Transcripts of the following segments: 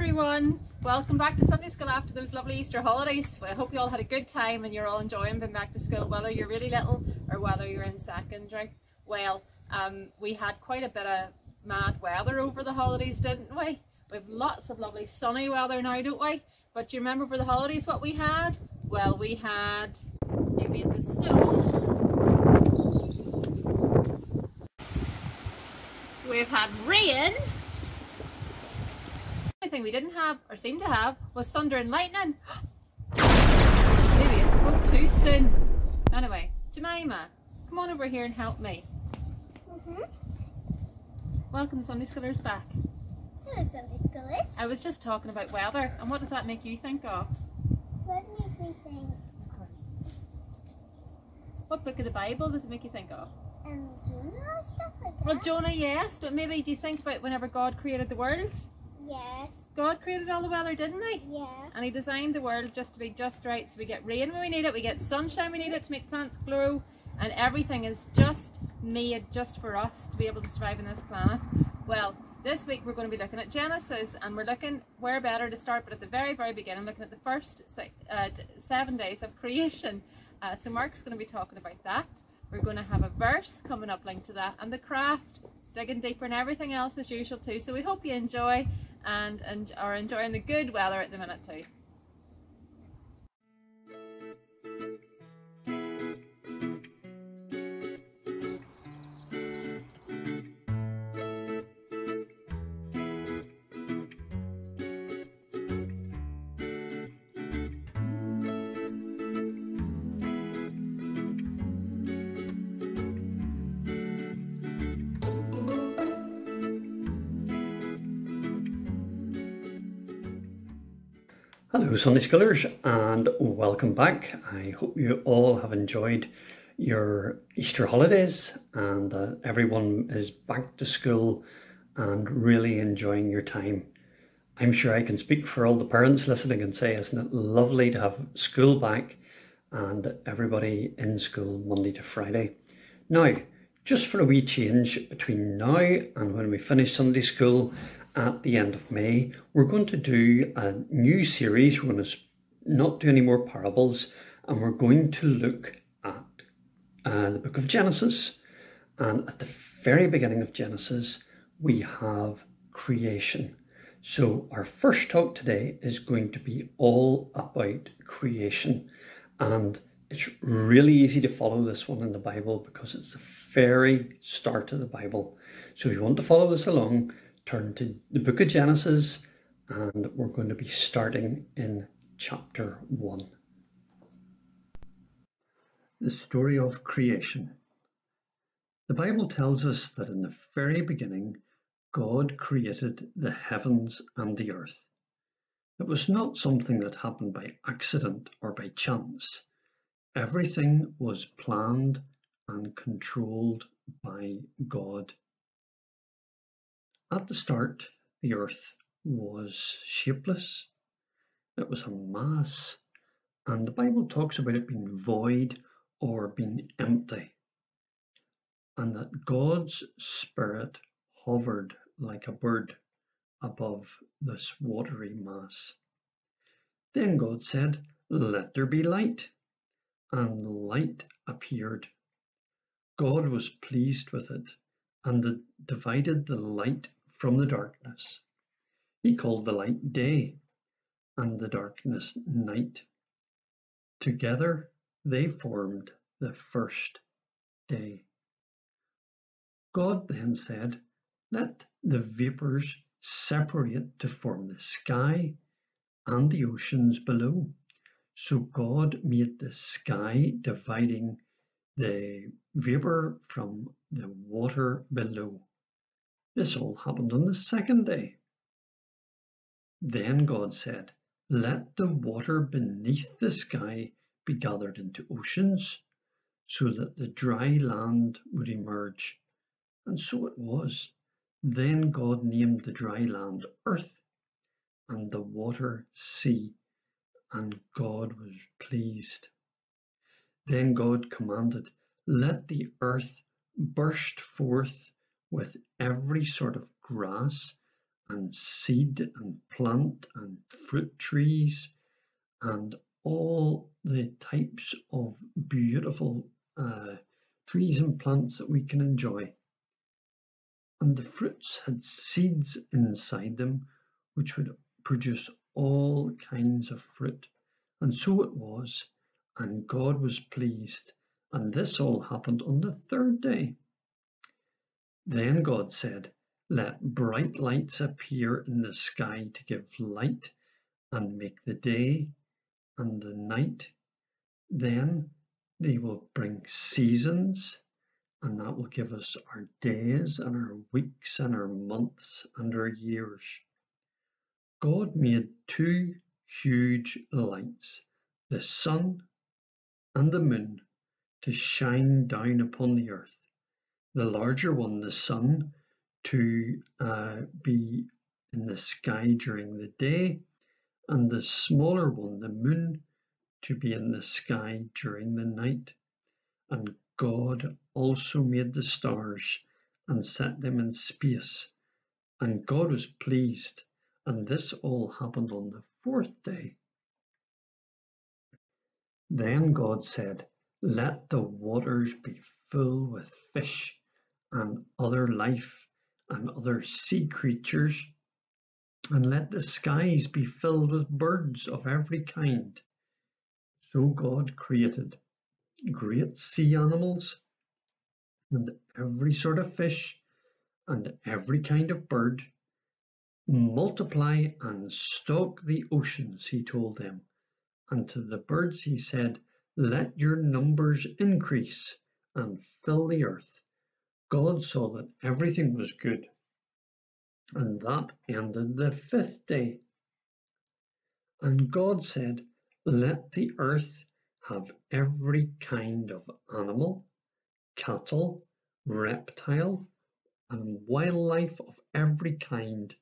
everyone. Welcome back to Sunday School after those lovely Easter holidays. I hope you all had a good time and you're all enjoying being back to school, whether you're really little or whether you're in secondary. Well, um, we had quite a bit of mad weather over the holidays, didn't we? We've lots of lovely sunny weather now, don't we? But do you remember for the holidays what we had? Well, we had maybe the snow. We've had rain only thing we didn't have, or seem to have, was thunder and lightning. Maybe I spoke too soon. Anyway, Jemima, come on over here and help me. Mm -hmm. Welcome Sunday Schoolers back. Hello Sunday Schoolers. I was just talking about weather, and what does that make you think of? What makes me think? What book of the Bible does it make you think of? Um, Jonah or stuff like that. Well, Jonah, yes, but maybe do you think about whenever God created the world? Yes. God created all the weather, didn't he? Yeah. And he designed the world just to be just right. So we get rain when we need it, we get sunshine when we need it to make plants grow, and everything is just made just for us to be able to survive on this planet. Well, this week we're going to be looking at Genesis, and we're looking where better to start, but at the very, very beginning, looking at the first uh, seven days of creation. Uh, so Mark's going to be talking about that. We're going to have a verse coming up linked to that, and the craft, digging deeper, and everything else as usual too. So we hope you enjoy and, and are enjoying the good weather at the minute too. Hello Sunday Schoolers and welcome back. I hope you all have enjoyed your Easter holidays and everyone is back to school and really enjoying your time. I'm sure I can speak for all the parents listening and say isn't it lovely to have school back and everybody in school Monday to Friday. Now, just for a wee change between now and when we finish Sunday school, at the end of May, we're going to do a new series. We're going to not do any more parables, and we're going to look at uh, the book of Genesis. And at the very beginning of Genesis, we have creation. So, our first talk today is going to be all about creation. And it's really easy to follow this one in the Bible because it's the very start of the Bible. So, if you want to follow this along, turn to the book of Genesis and we're going to be starting in chapter 1. The story of creation. The Bible tells us that in the very beginning, God created the heavens and the earth. It was not something that happened by accident or by chance. Everything was planned and controlled by God at the start, the earth was shapeless. It was a mass, and the Bible talks about it being void or being empty, and that God's Spirit hovered like a bird above this watery mass. Then God said, Let there be light, and light appeared. God was pleased with it and divided the light from the darkness. He called the light day and the darkness night. Together they formed the first day. God then said, Let the vapours separate to form the sky and the oceans below. So God made the sky dividing the vapour from the water below. This all happened on the second day. Then God said, Let the water beneath the sky be gathered into oceans, so that the dry land would emerge. And so it was. Then God named the dry land earth, and the water sea, and God was pleased. Then God commanded, Let the earth burst forth with every sort of grass and seed and plant and fruit trees and all the types of beautiful uh, trees and plants that we can enjoy. And the fruits had seeds inside them which would produce all kinds of fruit. And so it was, and God was pleased. And this all happened on the third day. Then God said, Let bright lights appear in the sky to give light and make the day and the night. Then they will bring seasons, and that will give us our days and our weeks and our months and our years. God made two huge lights, the sun and the moon, to shine down upon the earth the larger one, the sun, to uh, be in the sky during the day, and the smaller one, the moon, to be in the sky during the night. And God also made the stars and set them in space. And God was pleased, and this all happened on the fourth day. Then God said, Let the waters be full with fish and other life and other sea creatures, and let the skies be filled with birds of every kind. So God created great sea animals and every sort of fish and every kind of bird. Multiply and stock the oceans, he told them. And to the birds he said, Let your numbers increase and fill the earth. God saw that everything was good, and that ended the fifth day. And God said, Let the earth have every kind of animal, cattle, reptile, and wildlife of every kind.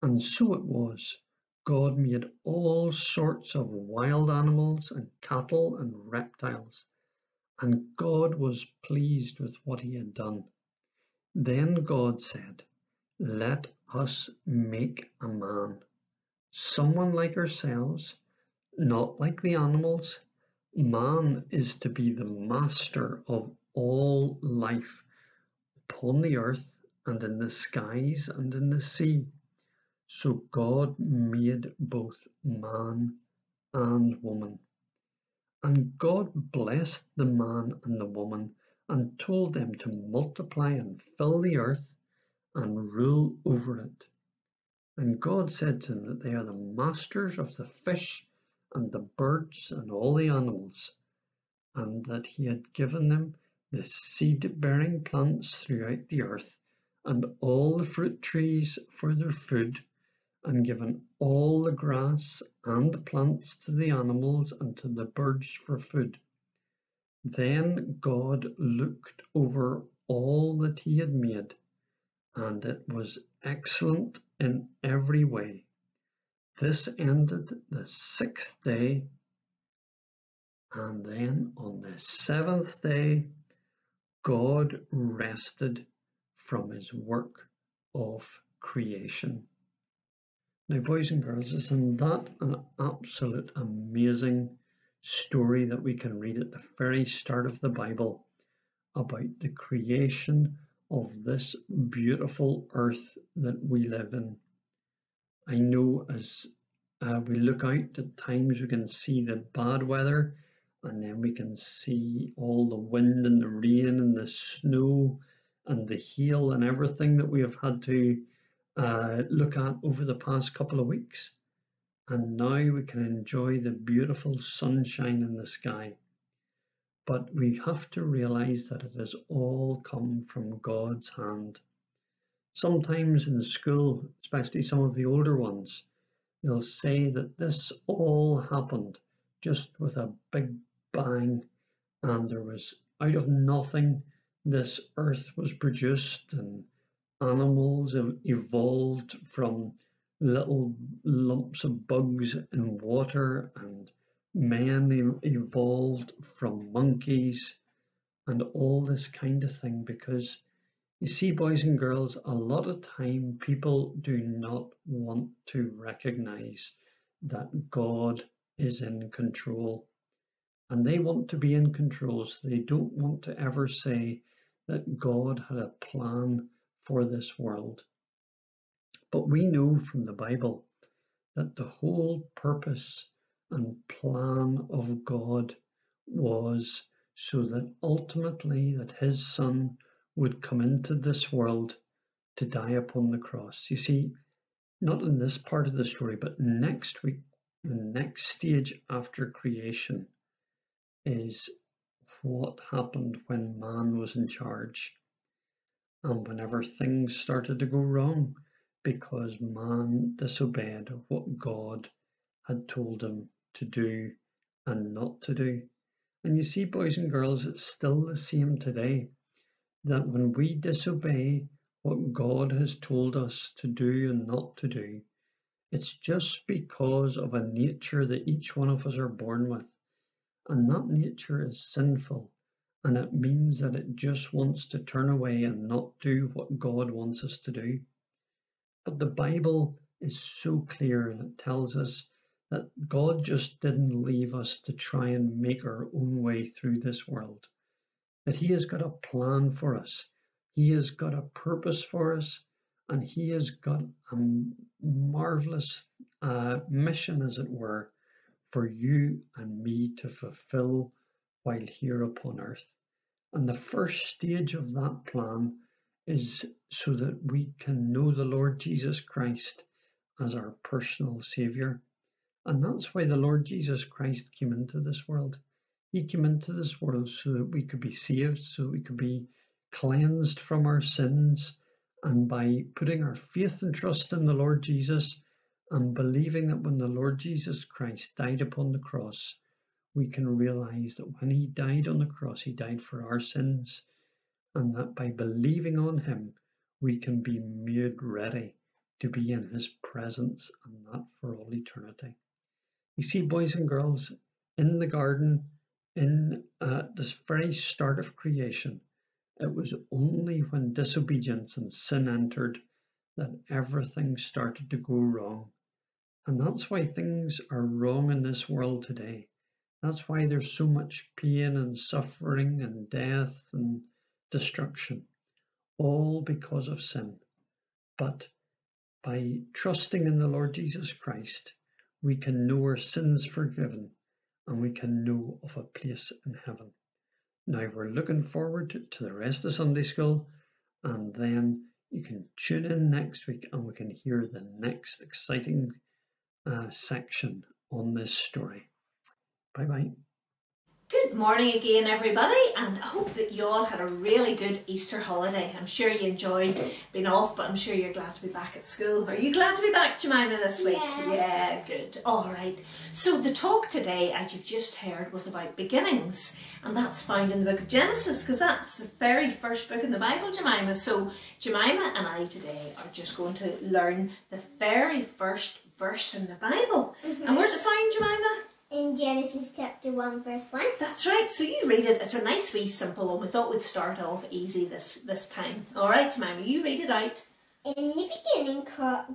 And so it was. God made all sorts of wild animals and cattle and reptiles and God was pleased with what he had done. Then God said, Let us make a man, someone like ourselves, not like the animals. Man is to be the master of all life upon the earth and in the skies and in the sea. So God made both man and woman. And God blessed the man and the woman and told them to multiply and fill the earth and rule over it. And God said to them that they are the masters of the fish and the birds and all the animals, and that He had given them the seed bearing plants throughout the earth and all the fruit trees for their food and given all the grass and the plants to the animals and to the birds for food. Then God looked over all that he had made, and it was excellent in every way. This ended the sixth day, and then on the seventh day, God rested from his work of creation. Now, boys and girls, isn't that an absolute amazing story that we can read at the very start of the Bible about the creation of this beautiful earth that we live in? I know as uh, we look out at times we can see the bad weather and then we can see all the wind and the rain and the snow and the hail and everything that we have had to uh, look at over the past couple of weeks. And now we can enjoy the beautiful sunshine in the sky. But we have to realize that it has all come from God's hand. Sometimes in school, especially some of the older ones, they'll say that this all happened just with a big bang and there was out of nothing this earth was produced and animals evolved from little lumps of bugs in water and men evolved from monkeys and all this kind of thing because You see, boys and girls, a lot of time people do not want to recognize that God is in control. And they want to be in control, so they don't want to ever say that God had a plan for this world. But we know from the Bible that the whole purpose and plan of God was so that ultimately that his son would come into this world to die upon the cross. You see, not in this part of the story, but next week, the next stage after creation is what happened when man was in charge and whenever things started to go wrong because man disobeyed what God had told him to do and not to do. And you see, boys and girls, it's still the same today that when we disobey what God has told us to do and not to do, it's just because of a nature that each one of us are born with. And that nature is sinful. And it means that it just wants to turn away and not do what God wants us to do. But the Bible is so clear and it tells us that God just didn't leave us to try and make our own way through this world that He has got a plan for us, He has got a purpose for us, and He has got a marvelous uh, mission, as it were, for you and me to fulfill while here upon earth. And the first stage of that plan is so that we can know the Lord Jesus Christ as our personal Saviour. And that's why the Lord Jesus Christ came into this world. He came into this world so that we could be saved, so that we could be cleansed from our sins. And by putting our faith and trust in the Lord Jesus and believing that when the Lord Jesus Christ died upon the cross, we can realize that when he died on the cross, he died for our sins. And that by believing on him, we can be made ready to be in his presence and that for all eternity. You see, boys and girls, in the garden, in uh, the very start of creation, it was only when disobedience and sin entered that everything started to go wrong. And that's why things are wrong in this world today. That's why there's so much pain and suffering and death and destruction, all because of sin. But by trusting in the Lord Jesus Christ, we can know our sins forgiven and we can know of a place in heaven. Now we're looking forward to, the rest of Sunday School, and then you can tune in next week and we can hear the next exciting uh, section on this story. Bye bye. Good morning again, everybody, and I hope that you all had a really good Easter holiday. I'm sure you enjoyed being off, but I'm sure you're glad to be back at school. Are you glad to be back, Jemima, this week? Yeah. yeah good. All right. So, the talk today, as you've just heard, was about beginnings, and that's found in the book of Genesis because that's the very first book in the Bible, Jemima. So, Jemima and I today are just going to learn the very first verse in the Bible. And mm-hmm. where's it found, Jemima? In Genesis chapter 1, verse 1. That's right. So you read it. It's a nice wee simple one. We thought we'd start off easy this this time. All right, Jemima, you read it out. In the beginning,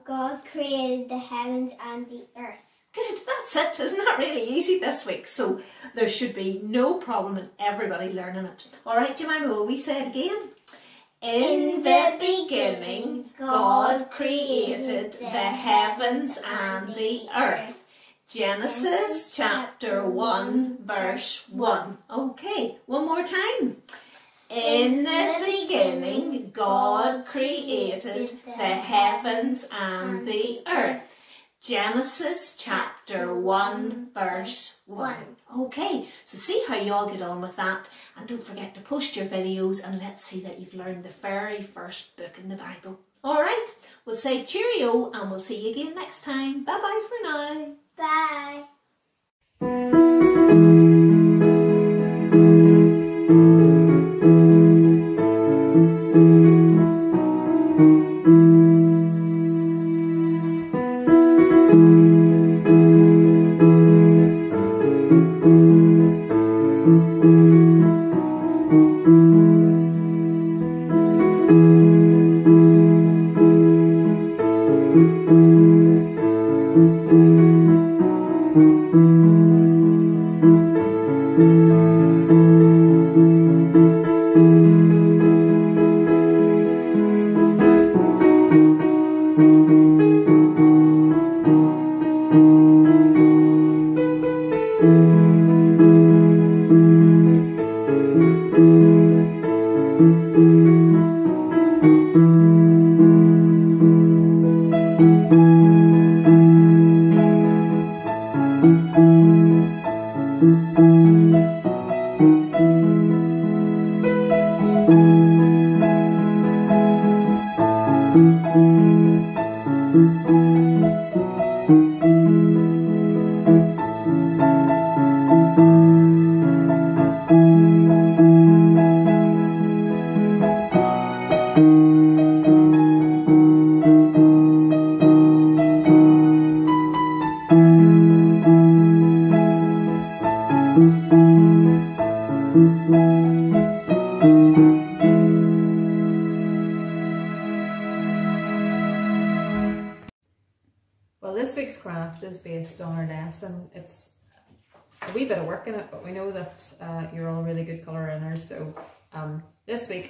God created the heavens and the earth. Good. That's it. Isn't that really easy this week? So there should be no problem in everybody learning it. All right, Jemima, will we say it again? In the beginning, God created the heavens and the earth. Genesis chapter 1, verse 1. Okay, one more time. In the beginning, God created the heavens and the earth. Genesis chapter 1, verse 1. Okay, so see how you all get on with that. And don't forget to post your videos and let's see that you've learned the very first book in the Bible. Alright, we'll say cheerio and we'll see you again next time. Bye bye for now. Bye.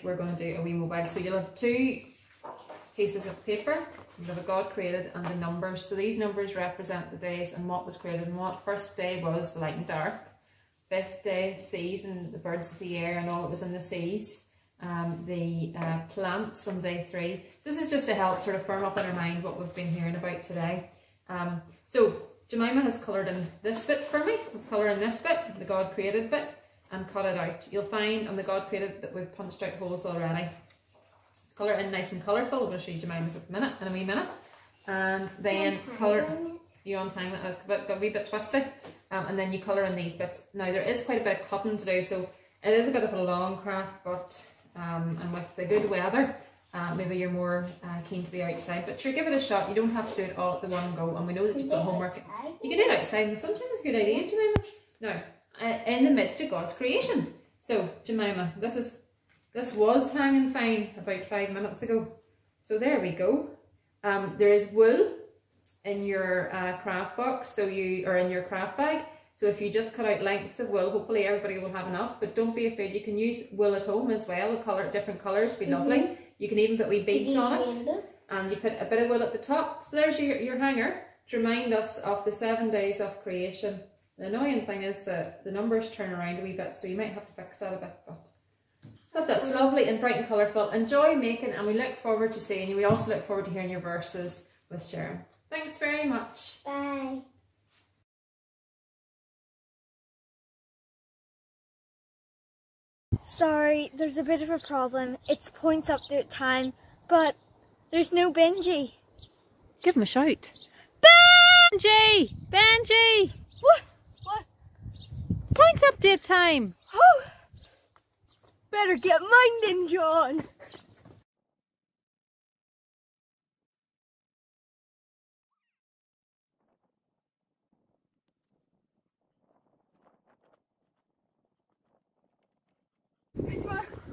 We're going to do a wee mobile. So you'll have two pieces of paper. You'll have a God created and the numbers. So these numbers represent the days and what was created and what. First day was the light and dark. Fifth day, seas and the birds of the air and all that was in the seas. Um, the uh, plants on day three. So this is just to help sort of firm up in our mind what we've been hearing about today. Um, so Jemima has coloured in this bit for me. We've coloured in this bit, the God created bit, and cut it out. You'll find on the God created that we've punched out holes already. It's coloured in nice and colourful. I'm going to show you Jemima's in a minute, in a wee minute. And then colour, you untime it, it's got a wee bit twisty. Um, and then you colour in these bits. Now there is quite a bit of cutting to do, so it is a bit of a long craft, but um, and with the good weather, uh, maybe you're more uh, keen to be outside. But sure, give it a shot. You don't have to do it all at the one go. And we know that you've got homework. You can do it outside in the sunshine. It's a good idea, Jemima. Now, uh, in the midst of God's creation. So, Jemima, this is this was hanging fine about five minutes ago. So there we go. Um, there is wool in your uh, craft box, so you are in your craft bag. So if you just cut out lengths of wool, hopefully everybody will have enough. But don't be afraid. You can use wool at home as well. The color different colors be lovely. Mhm. You can even put wee beads on it and you put a bit of wool at the top. So there's your, your hanger to remind us of the seven days of creation. The annoying thing is that the numbers turn around a wee bit, so you might have to fix that a bit. But, but that's lovely and bright and colourful. Enjoy making and we look forward to seeing you. We also look forward to hearing your verses with Sharon. Thanks very much. Bye. Sorry, there's a bit of a problem. It's points update time, but there's no Benji. Give him a shout. Benji! Benji! Points update time! Oh! Better get my ninja on.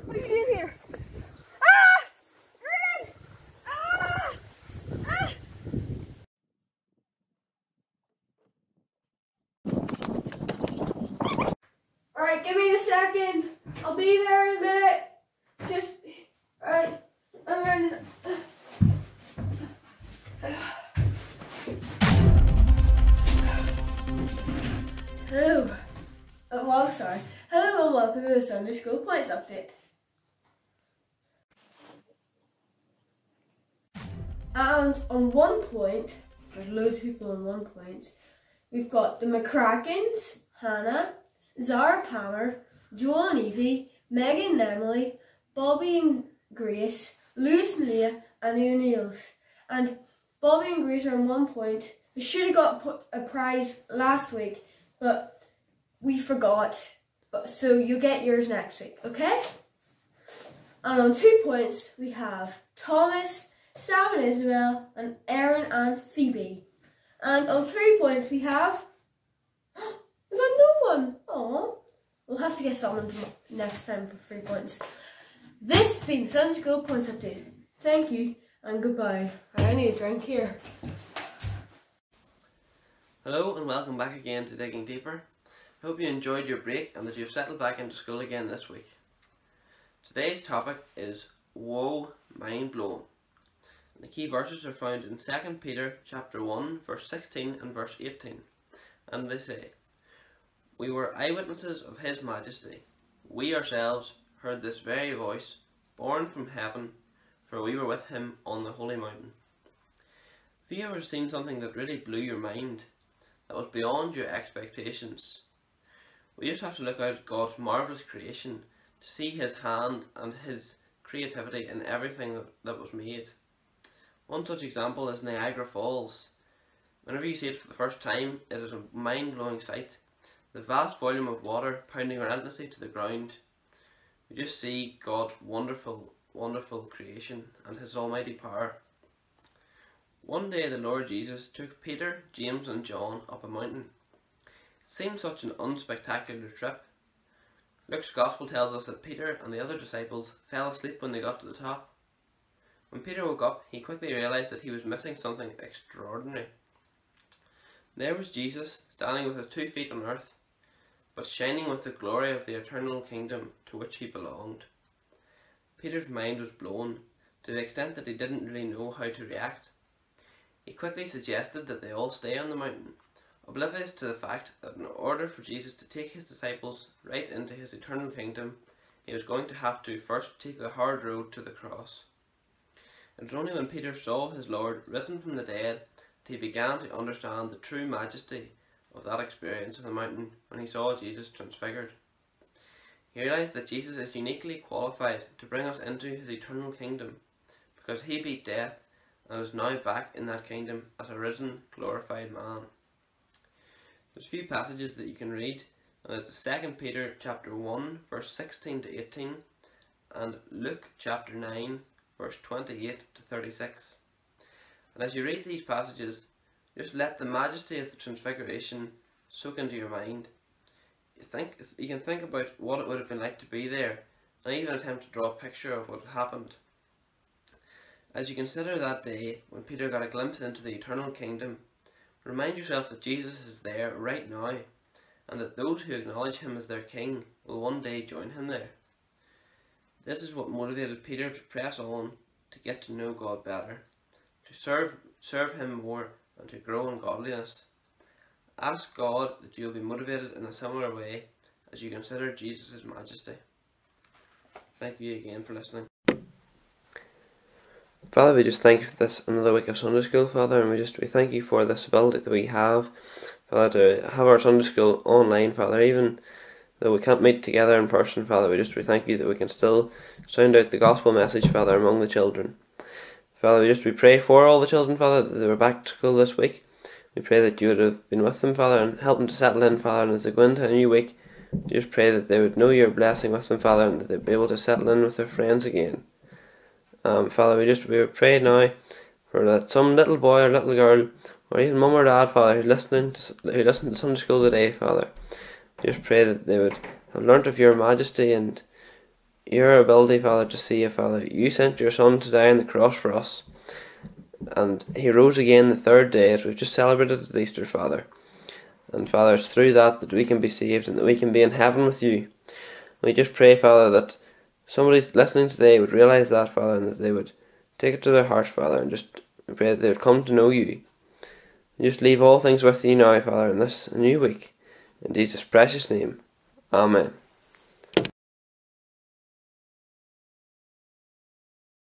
What are you doing Alright, give me a second. I'll be there in a minute. Just, alright, I'm running. Hello. Oh, well, sorry. Hello and welcome to the Sunday School Points Update. And on one point, there's loads of people on one point. We've got the McCrackens, Hannah, Zara Palmer, Joel and Evie, Megan and Emily, Bobby and Grace, Lewis and Leah, and O'Neills. And Bobby and Grace are on one point. We should have got a prize last week, but we forgot. So you'll get yours next week, okay? And on two points we have Thomas, Sam and Isabel, and Aaron and Phoebe. And on three points we have one. Oh, we'll have to get someone next time for three points. This has been Sunday School Points Update. Thank you and goodbye. I need a drink here. Hello and welcome back again to Digging Deeper. I hope you enjoyed your break and that you've settled back into school again this week. Today's topic is Whoa Mind Blown. The key verses are found in 2 Peter chapter 1 verse 16 and verse 18 and they say We were eyewitnesses of his majesty. We ourselves heard this very voice borne from heaven for we were with him on the holy mountain. Have you ever seen something that really blew your mind that was beyond your expectations. We just have to look out at God's marvellous creation to see his hand and his creativity in everything that, that was made. One such example is Niagara Falls. Whenever you see it for the first time, it is a mind-blowing sight. The vast volume of water pounding relentlessly to the ground. We just see God's wonderful, wonderful creation and his almighty power. One day the Lord Jesus took Peter, James and John up a mountain. It seemed such an unspectacular trip. Luke's Gospel tells us that Peter and the other disciples fell asleep when they got to the top. When Peter woke up, he quickly realised that he was missing something extraordinary. There was Jesus, standing with his two feet on earth, but shining with the glory of the eternal kingdom to which he belonged. Peter's mind was blown, to the extent that he didn't really know how to react. He quickly suggested that they all stay on the mountain, oblivious to the fact that in order for Jesus to take his disciples right into his eternal kingdom, he was going to have to first take the hard road to the cross. It was only when Peter saw his Lord risen from the dead that he began to understand the true majesty of that experience on the mountain when he saw Jesus transfigured. He realised that Jesus is uniquely qualified to bring us into his eternal kingdom because he beat death and is now back in that kingdom as a risen, glorified man. There's a few passages that you can read, and it's 2 Peter chapter 1, verse 16 to 18, and Luke chapter 9, verse 28 to 36. And as you read these passages, just let the majesty of the Transfiguration soak into your mind. You think you can think about what it would have been like to be there, and even attempt to draw a picture of what had happened. As you consider that day when Peter got a glimpse into the eternal kingdom, remind yourself that Jesus is there right now and that those who acknowledge him as their king will one day join him there. This is what motivated Peter to press on to get to know God better, to serve, serve him more and to grow in godliness. Ask God that you will be motivated in a similar way as you consider Jesus' majesty. Thank you again for listening. Father, we just thank you for this another week of Sunday school, Father, and we just we thank you for this ability that we have, Father, to have our Sunday school online, Father, even though we can't meet together in person, Father, we just we thank you that we can still sound out the gospel message, Father, among the children. Father, we just we pray for all the children, Father, that they were back to school this week. We pray that you would have been with them, Father, and help them to settle in, Father, and as they go into a new week, we just pray that they would know your blessing with them, Father, and that they'd be able to settle in with their friends again. Um, Father, we just we pray now for that some little boy or little girl, or even mum or dad, Father, who's listening to, who listened to Sunday school today, Father. Just pray that they would have learnt of your majesty and your ability, Father, to see you, Father. You sent your Son to die on the cross for us, and he rose again the third day, as we've just celebrated at Easter, Father. And Father, it's through that that we can be saved and that we can be in heaven with you. We just pray, Father, that somebody listening today would realize that, Father, and that they would take it to their hearts, Father, and just pray that they would come to know you. And just leave all things with you now, Father, in this new week. In Jesus' precious name. Amen.